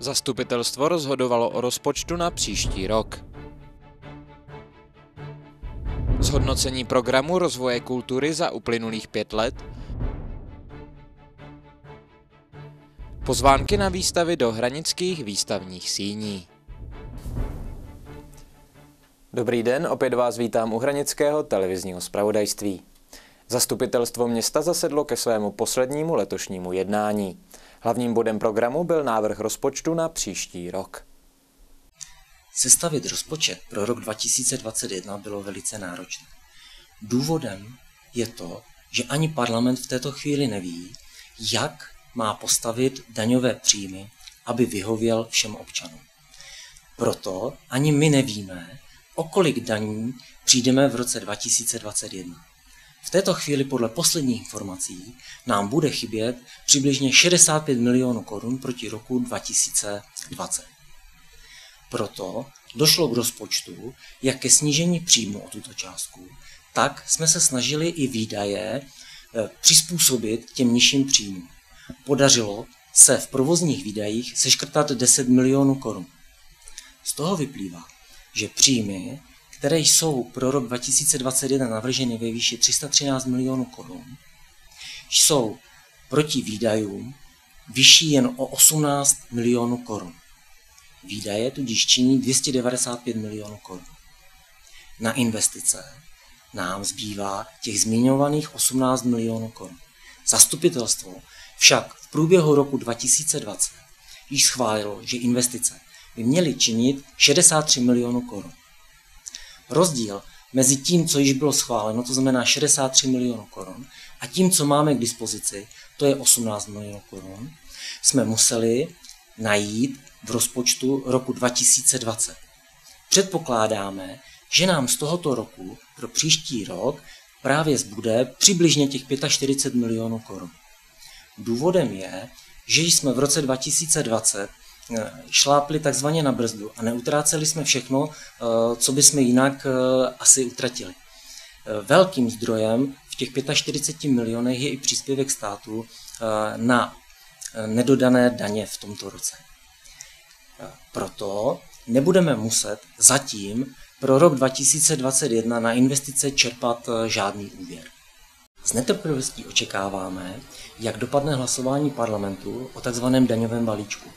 Zastupitelstvo rozhodovalo o rozpočtu na příští rok. Zhodnocení programu rozvoje kultury za uplynulých pět let, pozvánky na výstavy do hranických výstavních síní. Dobrý den, opět vás vítám u Hranického televizního zpravodajství. Zastupitelstvo města zasedlo ke svému poslednímu letošnímu jednání. Hlavním bodem programu byl návrh rozpočtu na příští rok. Sestavit rozpočet pro rok 2021 bylo velice náročné. Důvodem je to, že ani parlament v této chvíli neví, jak má postavit daňové příjmy, aby vyhověl všem občanům. Proto ani my nevíme, o kolik daní přijdeme v roce 2021. V této chvíli podle posledních informací nám bude chybět přibližně 65 milionů korun proti roku 2020. Proto došlo k rozpočtu jak ke snížení příjmu o tuto částku, tak jsme se snažili i výdaje eh, přizpůsobit těm nižším příjmům. Podařilo se v provozních výdajích seškrtat 10 milionů korun. Z toho vyplývá, že příjmy které jsou pro rok 2021 navrženy ve výši 313 milionů korun, jsou proti výdajům vyšší jen o 18 milionů korun. Výdaje tudíž činí 295 milionů korun. Na investice nám zbývá těch zmiňovaných 18 milionů korun. Zastupitelstvo však v průběhu roku 2020 již schválilo, že investice by měly činit 63 milionů korun. Rozdíl mezi tím, co již bylo schváleno, to znamená 63 milionů korun, a tím, co máme k dispozici, to je 18 milionů korun, jsme museli najít v rozpočtu roku 2020. Předpokládáme, že nám z tohoto roku pro příští rok právě zbude přibližně těch 45 milionů korun. Důvodem je, že jsme v roce 2020 Eh, šlápli takzvaně na brzdu a neutráceli jsme všechno, eh, co by jsme jinak eh, asi utratili. Velkým zdrojem v těch 45 milionech je i příspěvek státu na nedodané daně v tomto roce. Proto nebudeme muset zatím pro rok 2021 na investice čerpat žádný úvěr. S netrpělivostí očekáváme, jak dopadne hlasování parlamentu o tzv. daňovém balíčku.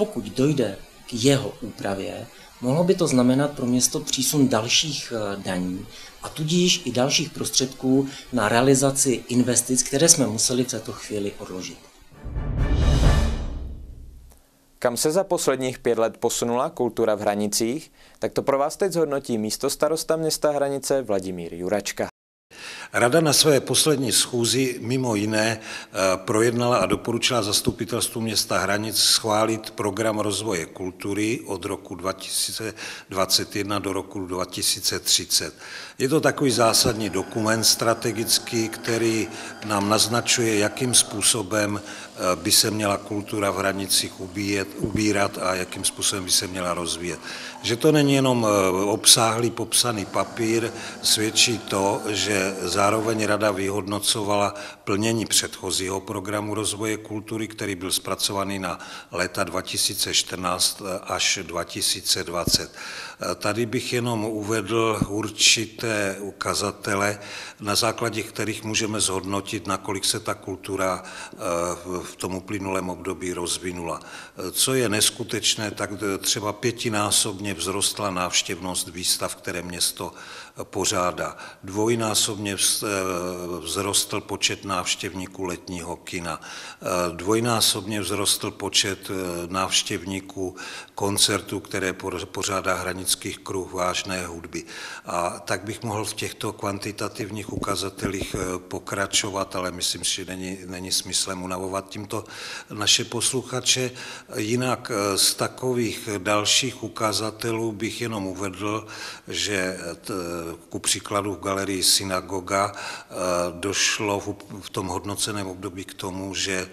Pokud dojde k jeho úpravě, mohlo by to znamenat pro město přísun dalších eh, daní a tudíž i dalších prostředků na realizaci investic, které jsme museli v této chvíli odložit. Kam se za posledních pět let posunula kultura v Hranicích, tak to pro vás teď zhodnotí místo starosta města Hranice Vladimír Juračka. Rada na své poslední schůzi mimo jiné eh, projednala a doporučila zastupitelstvu města Hranic schválit program rozvoje kultury od roku 2021 do roku 2030. Je to takový zásadní dokument strategický, který nám naznačuje, jakým způsobem eh, by se měla kultura v hranicích ubíjet, ubírat a jakým způsobem by se měla rozvíjet. Že to není jenom eh, obsáhlý popsaný papír, svědčí to, že zároveň rada vyhodnocovala plnění předchozího programu rozvoje kultury, který byl zpracovaný na léta 2014 až 2020. Tady bych jenom uvedl určité ukazatele, na základě kterých můžeme zhodnotit, nakolik se ta kultura eh, v tom uplynulém období rozvinula. Co je neskutečné, tak třeba pětinásobně vzrostla návštěvnost výstav, které město pořádá. Dvojnásobně eh, vzrostl počet návštěvníků letního kina. Eh, dvojnásobně vzrostl počet návštěvníků koncertů, které pořádá hranice Brněnských kruh vážné hudby. A tak bych mohl v těchto kvantitativních ukazatelích eh, pokračovat, ale myslím si, že není, není smyslem unavovat tímto naše posluchače. Jinak eh, z takových dalších ukazatelů bych jenom uvedl, že t, ku příkladu v galerii Synagoga eh, došlo v tom hodnoceném období k tomu, že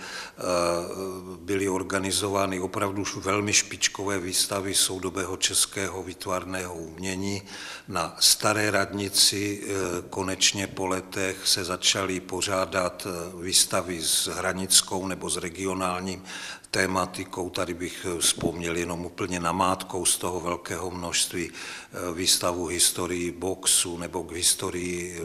byly organizovány opravdu velmi špičkové výstavy soudobého českého výtvarného umění. Na Staré radnici eh, konečně po letech se začaly pořádat eh, výstavy s hranickou nebo s regionálním tématikou. Tady bych vzpomněl jenom úplně namátkou z toho velkého množství výstavu historii boxu nebo k historii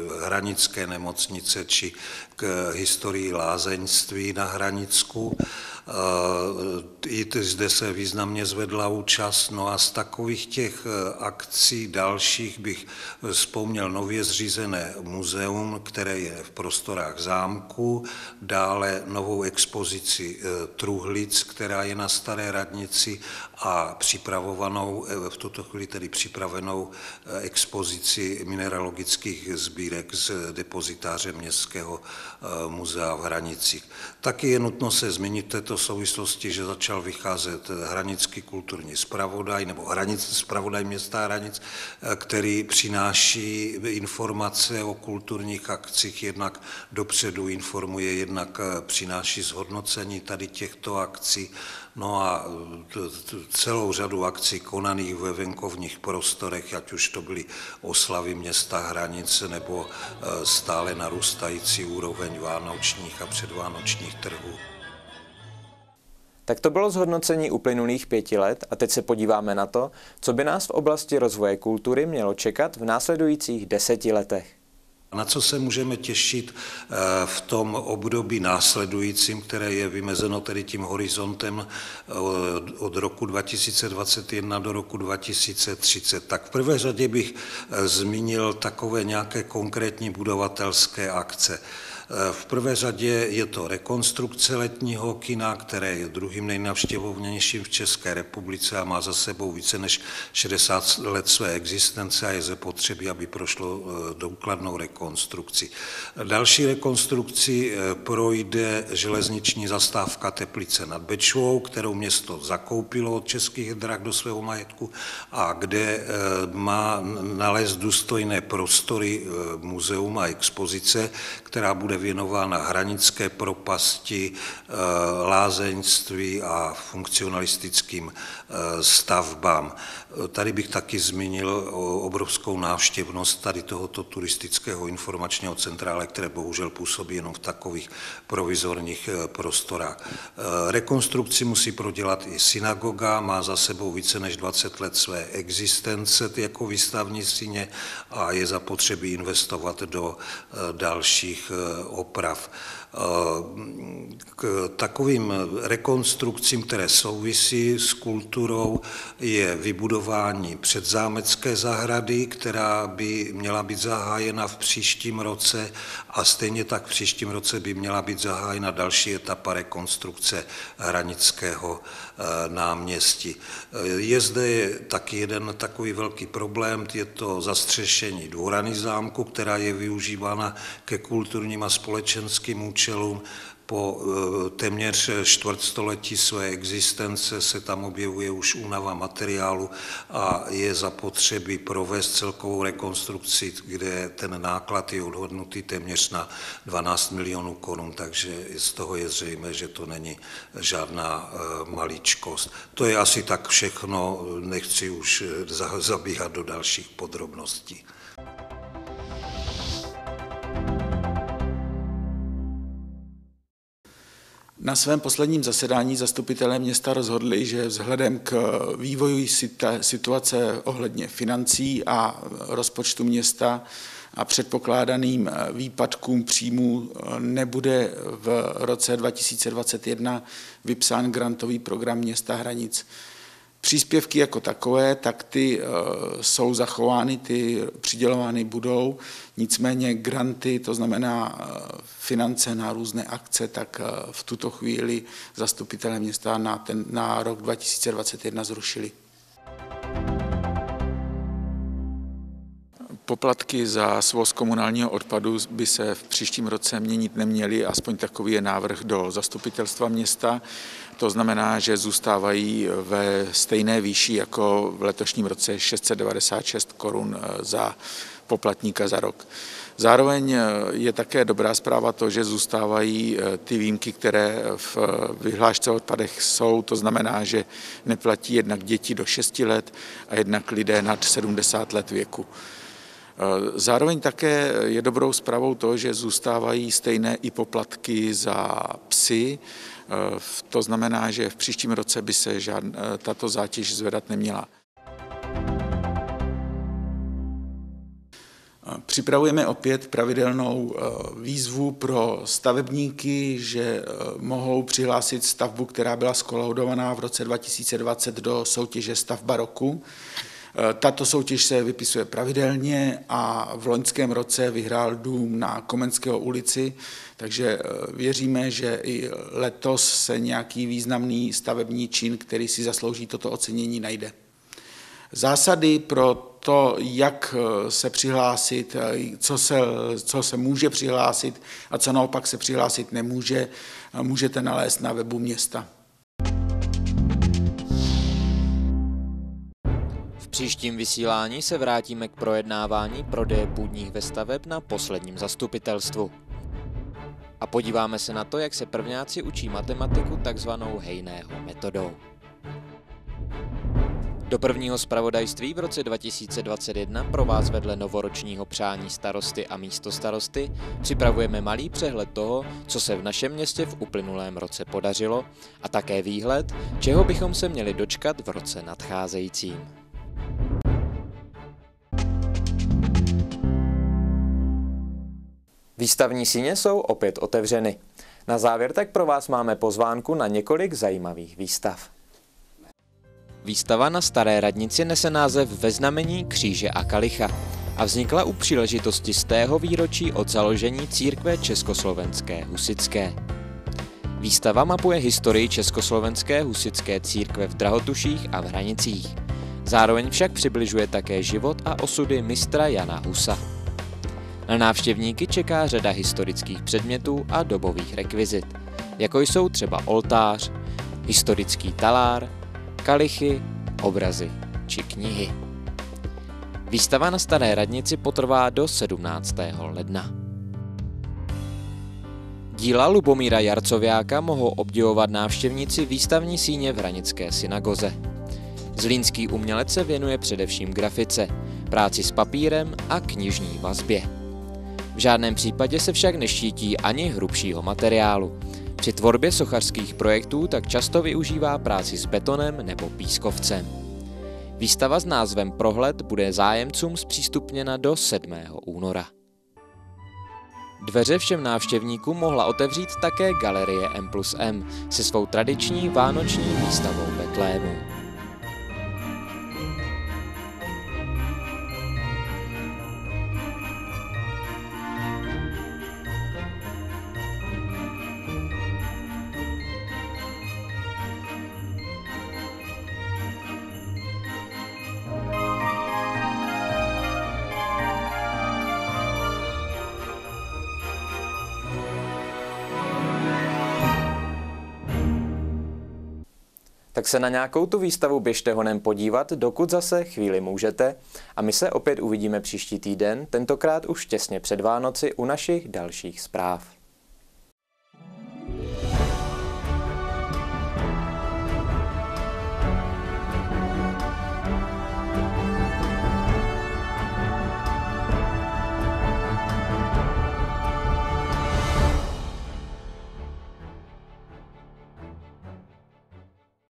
hranické nemocnice či k historii lázeňství na Hranicku. I zde se významně zvedla účast. No a z takových těch akcí dalších bych vzpomněl nově zřízené muzeum, které je v prostorách zámku, dále novou expozici truhlic, která je na Staré radnici a připravovanou, v tuto chvíli tedy připravenou expozici mineralogických sbírek z depozitáře Městského muzea v Hranicích. Taky je nutno se zmínit v této souvislosti, že začal vycházet Hranický kulturní spravodaj nebo Hranic, spravodaj města Hranic, který přináší informace o kulturních akcích, jednak dopředu informuje, jednak přináší zhodnocení tady těchto akcí No a celou řadu akcí konaných ve venkovních prostorech, ať už to byly oslavy města Hranice nebo stále narůstající úroveň vánočních a předvánočních trhů. Tak to bylo zhodnocení uplynulých pěti let a teď se podíváme na to, co by nás v oblasti rozvoje kultury mělo čekat v následujících deseti letech. Na co se můžeme těšit eh, v tom období následujícím, které je vymezeno tedy tím horizontem eh, od roku 2021 do roku 2030? Tak v prvé řadě bych eh, zmínil takové nějaké konkrétní budovatelské akce. V prvé řadě je to rekonstrukce letního kina, které je druhým nejnavštěvovnějším v České republice a má za sebou více než 60 let své existence a je zapotřebí, aby prošlo eh, důkladnou rekonstrukci. Další rekonstrukci eh, projde železniční zastávka Teplice nad Bečvou, kterou město zakoupilo od českých drah do svého majetku a kde eh, má nalézt důstojné prostory muzeum a expozice, která bude věnována hranické propasti, eh, lázeňství a funkcionalistickým eh, stavbám. Tady bych taky zmínil obrovskou návštěvnost tady tohoto turistického informačního centrále, které bohužel působí jenom v takových provizorních eh, prostorách. Rekonstrukci musí prodělat i synagoga, má za sebou více než 20 let své existence jako výstavní síně a je zapotřebí investovat do dalších oprav. K takovým rekonstrukcím, které souvisí s kulturou, je vybudování předzámecké zahrady, která by měla být zahájena v příštím roce a stejně tak v příštím roce by měla být zahájena další etapa rekonstrukce Hranického náměstí. Je zde taky jeden takový velký problém, je to zastřešení dvorany zámku, která je využívána ke kulturním a společenským účelům po eh, téměř čtvrtstoletí své existence se tam objevuje už únava materiálu a je zapotřebí provést celkovou rekonstrukci, kde ten náklad je odhodnutý téměř na 12 milionů korun, takže z toho je zřejmé, že to není žádná eh, maličkost. To je asi tak všechno, nechci už eh, zabíhat do dalších podrobností. Na svém posledním zasedání zastupitelé města rozhodli, že vzhledem k vývoji situace ohledně financí a rozpočtu města a předpokládaným výpadkům příjmů nebude v roce 2021 vypsán grantový program města Hranic. Příspěvky jako takové, tak ty eh, jsou zachovány, ty přidělovány budou, nicméně granty, to znamená eh, finance na různé akce, tak eh, v tuto chvíli zastupitelé města na, ten, na rok 2021 zrušili. Poplatky za svoz komunálního odpadu by se v příštím roce měnit neměly, aspoň takový je návrh do zastupitelstva města. To znamená, že zůstávají ve stejné výši jako v letošním roce 696 korun eh, za poplatníka za rok. Zároveň eh, je také dobrá zpráva to, že zůstávají eh, ty výjimky, které v vyhlášce o odpadech jsou. To znamená, že neplatí jednak děti do 6 let a jednak lidé nad 70 let věku. Zároveň také je dobrou zprávou to, že zůstávají stejné i poplatky za psy. To znamená, že v příštím roce by se žádn, tato zátěž zvedat neměla. Připravujeme opět pravidelnou eh, výzvu pro stavebníky, že eh, mohou přihlásit stavbu, která byla skolaudovaná v roce 2020 do soutěže stavba roku. Eh, tato soutěž se vypisuje pravidelně a v loňském roce vyhrál dům na Komenského ulici, takže věříme, že i letos se nějaký významný stavební čin, který si zaslouží toto ocenění, najde. Zásady pro to, jak eh, se přihlásit, eh, co se, co se může přihlásit a co naopak se přihlásit nemůže, eh, můžete nalézt na webu města. Příštím vysílání se vrátíme k projednávání prodeje půdních vestaveb na posledním zastupitelstvu. A podíváme se na to, jak se prvňáci učí matematiku takzvanou hejného metodou. Do prvního zpravodajství v roce 2021 pro vás vedle novoročního přání starosty a místo starosty připravujeme malý přehled toho, co se v našem městě v uplynulém roce podařilo a také výhled, čeho bychom se měli dočkat v roce nadcházejícím. Výstavní síně jsou opět otevřeny. Na závěr tak pro vás máme pozvánku na několik zajímavých výstav. Výstava na Staré radnici nese název Ve znamení kříže a kalicha a vznikla u příležitosti z tého výročí od založení církve Československé husické. Výstava mapuje historii Československé husické církve v Drahotuších a v Hranicích. Zároveň však přibližuje také život a osudy mistra Jana Husa. Na návštěvníky čeká řada historických předmětů a dobových rekvizit, jako jsou třeba oltář, historický talár, kalichy, obrazy či knihy. Výstava na Staré radnici potrvá do 17. ledna. Díla Lubomíra Jarcoviáka mohou obdivovat návštěvníci výstavní síně v Hranické synagoze. Zlínský umělec se věnuje především grafice, práci s papírem a knižní vazbě. V žádném případě se však neštítí ani hrubšího materiálu, při tvorbě sochařských projektů tak často využívá práci s betonem nebo pískovcem. Výstava s názvem Prohled bude zájemcům zpřístupněna do 7. února. Dveře všem návštěvníkům mohla otevřít také galerie M plus M se svou tradiční vánoční výstavou Betlému. Tak se na nějakou tu výstavu běžte honem podívat, dokud zase chvíli můžete. A my se opět uvidíme příští týden, tentokrát už těsně před Vánoci u našich dalších zpráv.